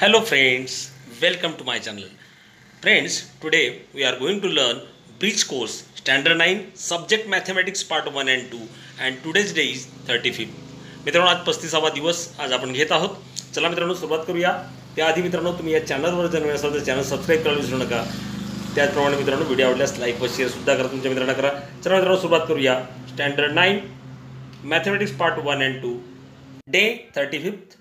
Hello friends, welcome to my channel. Friends, today we are going to learn Bridge course Standard 9 Subject Mathematics Part 1 and 2 and today's day is 35th. मित्रांनो आज पस्तीसावा दिवस आज आपण घेत आहोत. चला मित्रांनो सुरुवात करूया. त्याआधी मित्रांनो तुम्ही या चॅनलवर जर नवीन असाल तर चॅनल सबस्क्राईब करायला विसरू नका. त्याचप्रमाणे मित्रांनो व्हिडिओ आवडल्यास लाईक व शेअरसुद्धा करा तुमच्या मित्रांना करा. चला मित्रांनो सुरुवात करूया. Standard nine mathematics part one and today thirty fifth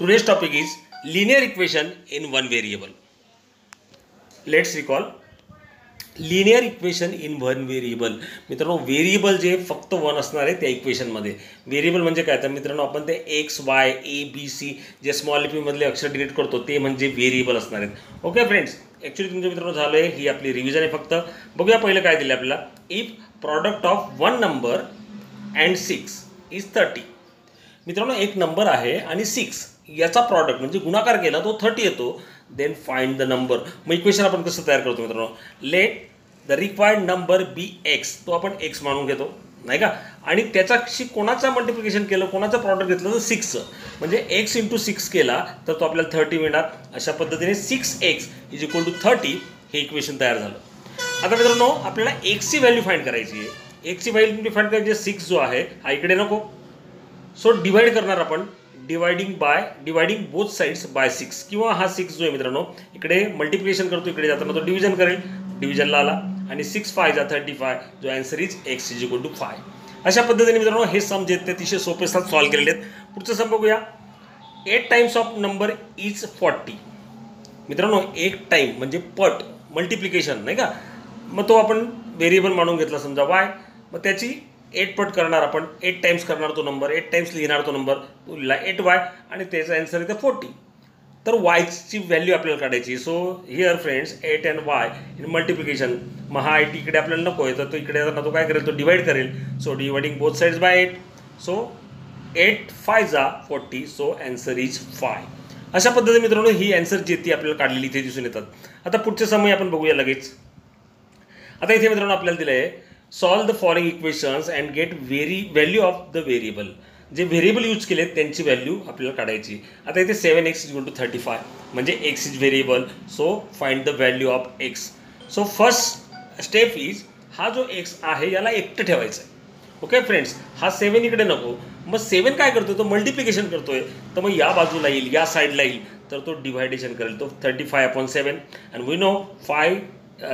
today's topic is linear equation in one variable. Let's recall. Linear equation in one variable मित्रांनो व्हेरिएबल जे फक्त वन असणार आहे त्या इक्वेशनमध्ये व्हेरिएबल म्हणजे काय? तर मित्रांनो आपण ते X Y A B C जे स्मॉल लिपीमधले अक्षर डिलीट करतो ते म्हणजे व्हेरिएबल असणार आहेत. ओके फ्रेंड्स ॲक्च्युली तुमच्या मित्रांनो झालं आहे ही आपली रिव्हिजन आहे फक्त. बघूया पहिलं काय दिलं आपल्याला. If product of one number and six is thirty मित्रांनो एक नंबर आहे आणि सिक्स याचा प्रॉडक्ट म्हणजे गुणाकार केला तो थर्टी येतो. देन फाइंड द नंबर मग इक्वेशन आपण कसं तयार करतो मित्रांनो? Let the required number be X तो आपण एक्स मानून घेतो. नाही का? आणि त्याच्याशी कोणाचं मल्टिप्लिकेशन केलं कोणाचं प्रॉडक्ट घेतलं तर सिक्सचं म्हणजे एक्स इंटू सिक्स केला तर तो आपल्याला थर्टी मिळणार. अशा पद्धतीने six X is equal to thirty हे इक्वेशन तयार झालं. आता मित्रांनो आपल्याला एक्सची व्हॅल्यू फाईंड करायची आहे. एक्सची व्हॅल्यू फाईंड करायची सिक्स जो आहे हा इकडे नको. सो डिवाइड करणार आपण. Dividing by dividing both sides by six किंवा हा सिक्स जो आहे मित्रांनो इकडे मल्टिप्लिकेशन करतो इकडे जाताना तो डिव्हिजन करेल. डिव्हिजनला आला आणि सिक्स फाय जा थर्टी फाय जो answer is X is equal to five अशा पद्धतीने मित्रांनो हे सम जे आहेत ते अतिशय सोपे असतात सॉल्व्ह केलेले आहेत. पुढचं सम बघूया. Eight times of number is forty मित्रांनो एक टाईम म्हणजे पट मल्टिप्लिकेशन नाही का? मग तो आपण व्हेरिएबल मानून घेतला समजा वाय मग त्याची एट पट करणार आपण एट टाइम्स करणार तो नंबर एट टाइम्स लिहिणार तो नंबर तो लिहिला एट वाय आणि त्याचा आन्सर येतं फोर्टी तर वायची व्हॅल्यू आपल्याला काढायची so here friends eight and Y in multiplication मग हा टी इकडे आपल्याला नको आहे तर तो इकडे जाताना तो काय करेल? तो डिवाइड करेल. So dividing both sides by eight so eight five जा forty so answer is five अशा पद्धतीने मित्रांनो ही अँसर जी ती आपल्याला काढलेली इथे दिसून येतात. आता पुढचे समय आपण बघूया लगेच. आता इथे मित्रांनो आपल्याला दिलं आहे solve the following equations and get very value of the variable जे व्हेरिएबल यूज केले त्यांची व्हॅल्यू आपल्याला काढायची. आता इथे seven X is two thirty five म्हणजे X is variable so find the value of X so first step is हा जो एक्स आहे याला एकटं ठेवायचं आहे ओके फ्रेंड्स हा सेवन इकडे नको. मग सेवन काय करतो तो मल्टिप्लिकेशन करतोय. तर मग या बाजूला येईल या साईडला येईल. तर तो डिव्हायडेशन करेल. तो thirty five upon seven and we know five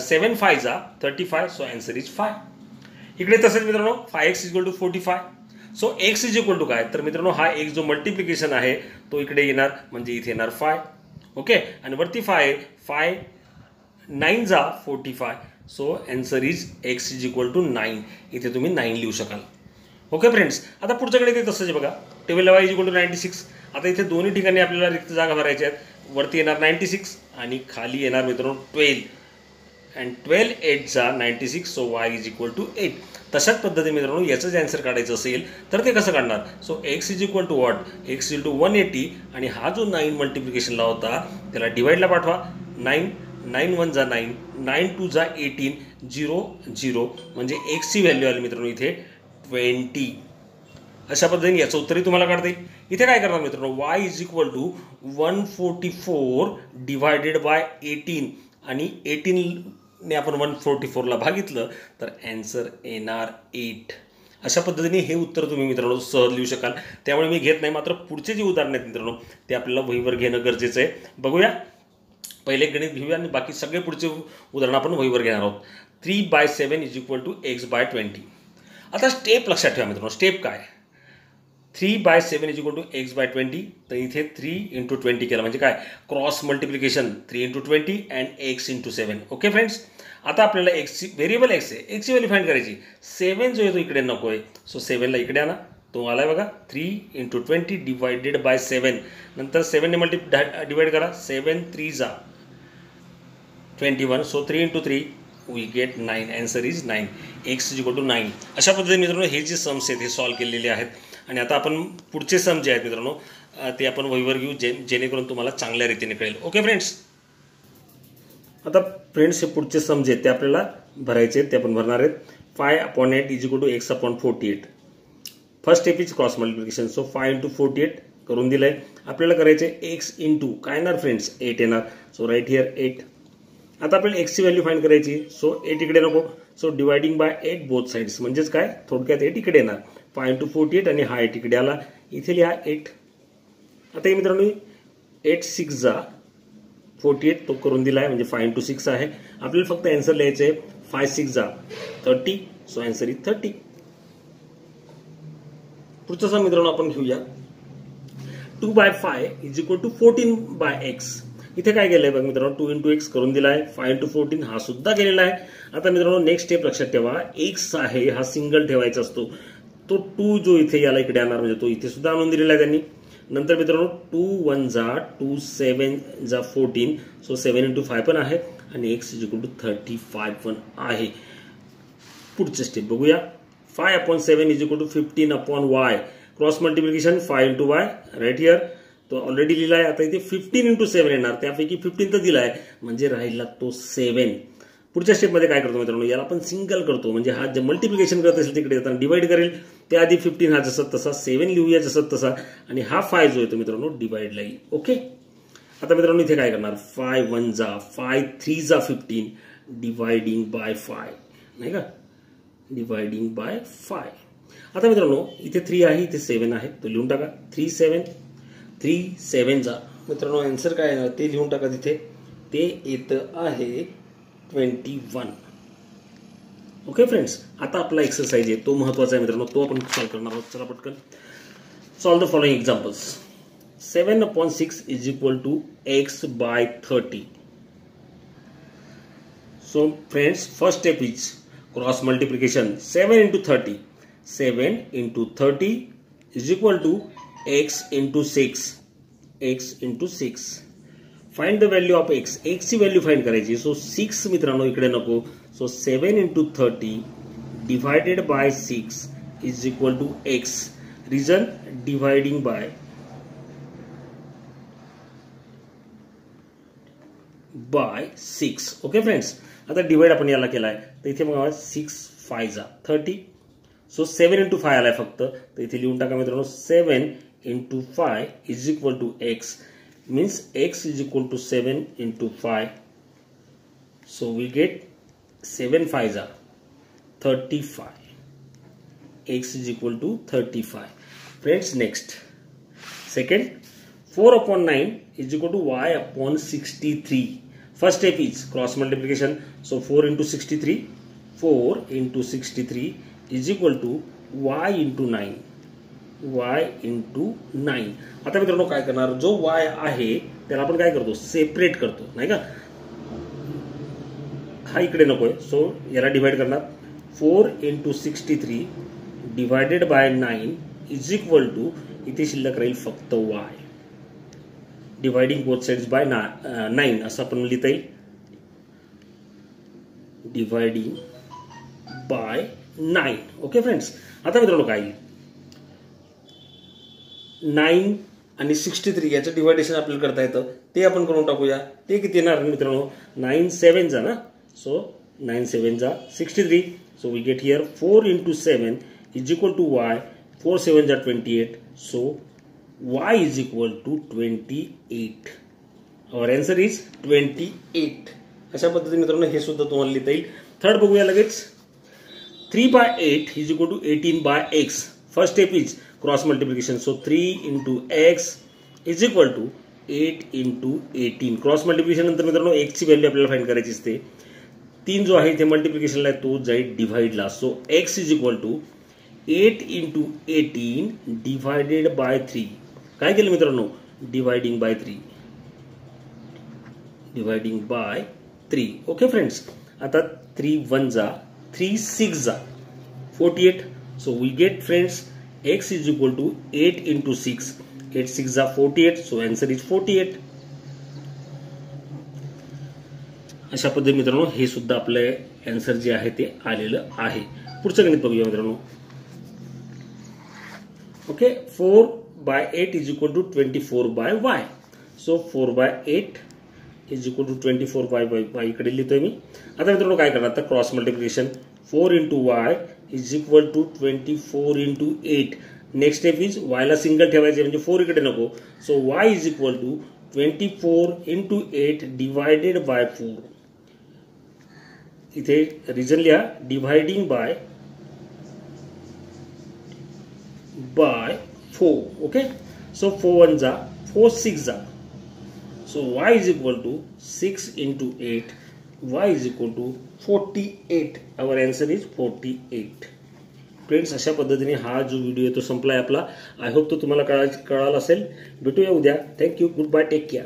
seven फायचा thirty five so answer is five इकडे तसंच मित्रांनो five X equal to forty five. So X is equal to काय? तर मित्रांनो हा एक जो मल्टिप्लिकेशन आहे तो इकडे येणार म्हणजे इथे येणार फाय. ओके? आणि वरती फाय फाय नाईन जा forty five. So answer is X is equal to nine इथे तुम्ही नाईन लिहू शकाल. ओके फ्रेंड्स आता पुढच्याकडे ते तसंच बघा. Table Y is equal to ninety six आता इथे दोन्ही ठिकाणी आपल्याला रिक्त जागा भरायच्या आहेत. वरती येणार नाईन्टी सिक्स आणि खाली येणार मित्रांनो twelve and twelve एटचा ninety six so Y is equal to eight तशाच पद्धतीने मित्रांनो याचं जे आन्सर काढायचं असेल तर ते कसं काढणार? So X is equal to what X is two one eighty आणि हा जो नाईन मल्टिप्लिकेशनला होता त्याला डिवाईडला पाठवा. नाईन नाईन वन जा नाईन नाईन टू जा एटीन झिरो झिरो म्हणजे एक्सची व्हॅल्यू आली मित्रांनो इथे ट्वेंटी अशा पद्धतीने याचं उत्तरही तुम्हाला काढता. येईल इथे काय करणार मित्रांनो? Y is equal to one forty four divided by eighteen आणि एटीन ने आपण वन फोर्टी फोरला भागितलं तर ॲन्सर येणार एट अशा पद्धतीने हे उत्तर तुम्ही मित्रांनो सहज लिहू शकाल. त्यामुळे मी घेत नाही मात्र पुढचे जे उदाहरण आहेत मित्रांनो ते आपल्याला वहीवर घेणं गरजेचं आहे. बघूया. पहिले गणित घेऊया आणि बाकी सगळे पुढचे उदाहरण आपण वहीवर घेणार आहोत. Three by seven is equal to X by twenty आता स्टेप लक्षात ठेवा मित्रांनो. स्टेप काय? Three by seven is equal to X by twenty. तर इथे थ्री इंटू ट्वेंटी केलं. म्हणजे काय? Cross multiplication three into twenty and X into seven okay friends आता आपल्याला एक्सची व्हेरिएबल एक्स आहे. एक्सची व्हॅल्यू फाईंड करायची. सेवन जो आहे तो इकडे नको आहे. सो सेवनला इकडे आणा. तो आला आहे बघा. Three into twenty divided by seven नंतर सेवनने मल्टी डिवाइड करा. सेवन थ्री जा. Twenty one so three into three we get nine answer is nine x is equal to nine अशा पद्धतीने मित्रांनो हे जे सम्स आहेत हे सॉल्व केलेले आहेत. आणि आता आपण पुढचे सम जे आहेत मित्रांनो ते आपण वहीवर घेऊ जे जेणेकरून तुम्हाला चांगल्या रीतीने कळेल. ओके फ्रेंड्स आता फ्रेंड्स हे पुढचे सम जे आहेत ते आपल्याला भरायचे आहेत ते आपण भरणार आहेत. Five upon eight is equal to x upon forty eight first step is cross multiplication so five into forty eight करून दिलं आहे आपल्याला करायचं आहे एक्स इंटू काय येणार फ्रेंड्स एट येणार. सो राईट हिअर एट आता आपल्याला एक्सची व्हॅल्यू फाईंड करायची. सो एट इकडे नको. So dividing by eight both sides म्हणजेच काय? थोडक्यात एट इकडे येणार. फाय टू फोर्टी एट आणि हा एट इकडे आला इथे लिहा एट आता हे मित्रांनो एट सिक्स जा. फोर्टी एट तो करून दिला आहे म्हणजे फाय टू सिक्स आहे. आपल्याला फक्त अँसर लिहायचं आहे फाय सिक्स जा. Thirty so answer is thirty पुढचा मित्रांनो आपण घेऊया. Two by five is equal to fourteen by x इथे काय गेलंय बघ मित्रांनो टू इंटू एक्स करून दिला आहे फाय इंटू फोर्टीन हा सुद्धा केलेला आहे. आता मित्रांनो नेक्स्ट स्टेप लक्षात ठेवा एक्स आहे हा सिंगल ठेवायचा असतो. तो टू जो इथे याला इकडे आणणार म्हणजे तो इथे सुद्धा आणून दिलेला आहे त्यांनी. नंतर मित्रांनो टू वन जा टू सेवन जा fourteen so seven into five पण आहे आणि x is equal to thirty five पण आहे. पुढचे स्टेप बघूया. Five upon seven is equal to fifteen upon y cross multiplication five into y right here तो ऑलरेडी लिहिला आहे आता इथे फिफ्टीन इंटू सेवन येणार त्यापैकी फिफ्टीन तर दिला आहे म्हणजे राहिला तो सेवन पुढच्या स्टेपमध्ये काय करतो मित्रांनो? याला आपण सिंगल करतो. म्हणजे हा जे मल्टिप्लिकेशन करत असेल तिकडे येताना डिवाइड करेल. त्याआधी फिफ्टीन हा जसं तसा सेवन लिहूया जसं तसा. आणि हा फाय जो येतो मित्रांनो डिवाइडला येईल ओके आता मित्रांनो इथे काय करणार? फाय वन जा फाय थ्री जा फिफ्टीन डिवायडिंग बाय फाय नाही का? डिवायडिंग बाय फाय आता मित्रांनो इथे थ्री आहे इथे सेवन आहे. तो लिहून टाका. थ्री सेवन थ्री सेवनचा मित्रांनो आन्सर काय आहे ते लिहून टाका तिथे. ते येतं आहे ट्वेंटी वन. ओके फ्रेंड्स आता आपला एक्सरसाइज आहे. तो महत्त्वाचा आहे मित्रांनो. तो आपण सॉल्व करणार आहोत. चला पटकन. Solve the following examples seven upon six is equal to x by thirty so friends first step is cross multiplication seven into thirty seven into thirty is equal to x into six x into six find the value of x एक्सची value find करायची. So six मित्रांनो इकडे नको. So seven into thirty divided by six is equal to x reason dividing by by six okay friends आता divide आपण याला केलाय. तर इथे मग सिक्स फाय जा. Thirty so seven into five आलाय फक्त. तर इथे लिहून टाका मित्रांनो seven into five is equal to x means x is equal to 7 into 5 so we get 7 5 are 35 x is equal to 35 friends next. Second 4 upon 9 is equal to y upon 63 first step is cross multiplication. So 4 into 63 4 into 63 is equal to y into 9 y into nine आता मित्रांनो काय करणार? जो Y आहे त्याला आपण काय करतो? सेपरेट करतो. नाही का? हा इकडे नको आहे सो याला डिवाइड करणार. Four into sixty three divided by nine is equal to इथे शिल्लक राहील फक्त y dividing both sides by nine असं आपण लिहिता येईल. Dividing by nine okay friends आता मित्रांनो काय? नाईन आणि सिक्स्टी थ्री याचं डिवायडेशन आपल्याला करता येतं. ते आपण करून टाकूया. ते किती येणार मित्रांनो? नाईन सेवनचा ना? So nine सेवनचा sixty three. So we get here four into seven is equal to y four सेवनचा twenty eight so y is equal to twenty eight our answer is twenty eight अशा पद्धतीने मित्रांनो हे सुद्धा तुम्हाला लिहिता येईल. थर्ड बघूया लगेच. Three by eight is equal to eighteen by x first step is cross multiplication so three into x is equal to eight into eighteen cross multiplication नंतर मित्रांनो एक्सची व्हॅल्यू आपल्याला फाईंड करायची असते. तीन जो आहे ते मल्टिप्लिकेशनला आहे तो जाईल डिव्हाइडला so x is equal to eight into eighteen divided by three काय केलं मित्रांनो? Dividing by three dividing by three okay friends आता थ्री वन जा थ्री सिक्स जा. Forty eight so we get friends x is equal to eight into six eight six are forty eight so is is forty eight अशा पद्धती मित्रांनो हे सुद्धा आपले answer जे आहे ते आलेलं आहे. पुढचं गणित बघूया मित्रांनो. Okay four by eight is equal to twenty four by y so four by eight is equal to twenty four by by y इकडे लिहितोय मी. आता मित्रांनो काय करणार? आता cross multiplication four into y is equal to twenty four into eight next step is वायला single ठेवायचे म्हणजे फोर इकडे नको. So y is equal to twenty four into eight divided by four इथे रिझन लिहा dividing by by four okay so four one जा four six जा. So y is equal to six into eight y is equal to forty eight our answer is forty eight friends अशा पद्धतीने हा जो video आहे तो संपला आहे आपला. आय होप तो तुम्हाला कळा कळाला असेल. भेटूया उद्या. Thank you goodbye take care